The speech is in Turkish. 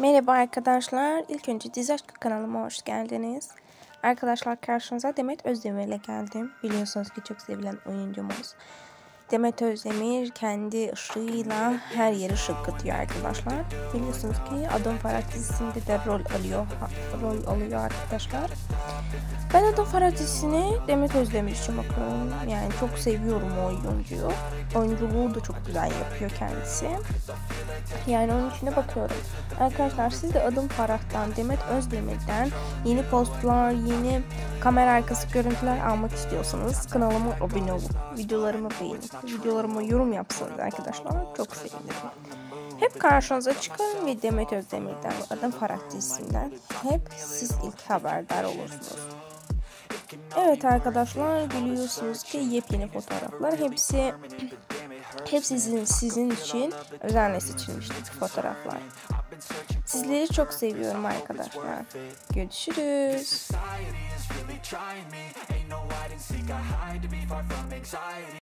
Merhaba arkadaşlar. İlk önce Dizi Aşkı kanalıma hoş geldiniz. Arkadaşlar karşınıza Demet Özdemir ile geldim. Biliyorsunuz ki çok sevilen oyuncumuz. Demet Özdemir kendi ışığıyla her yere ışık katıyor arkadaşlar. Biliyorsunuz ki Adım Farah dizisinde de rol alıyor, rol alıyor arkadaşlar. Ben Adım Farah dizisini Demet Özdemir için bakıyorum. Yani çok seviyorum oyuncuyu. Oyunculuğu da çok güzel yapıyor kendisi. Yani onun içine bakıyorum. Arkadaşlar siz de Adım Farah'tan, Demet Özdemir'den yeni postlar, yeni kamera arkası görüntüler almak istiyorsanız kanalıma abone olup videolarımı beğenip videolarıma yorum yapsanız arkadaşlar çok sevinirim. Hep karşınıza çıkarım ve Demet Özdemir'den Adım Farah dizisinden hep siz ilk haberdar olursunuz. Evet arkadaşlar biliyorsunuz ki yepyeni fotoğraflar hepsi hepsi sizin, sizin için özenle seçilmiştir fotoğraflar. Sizleri çok seviyorum arkadaşlar. Görüşürüz.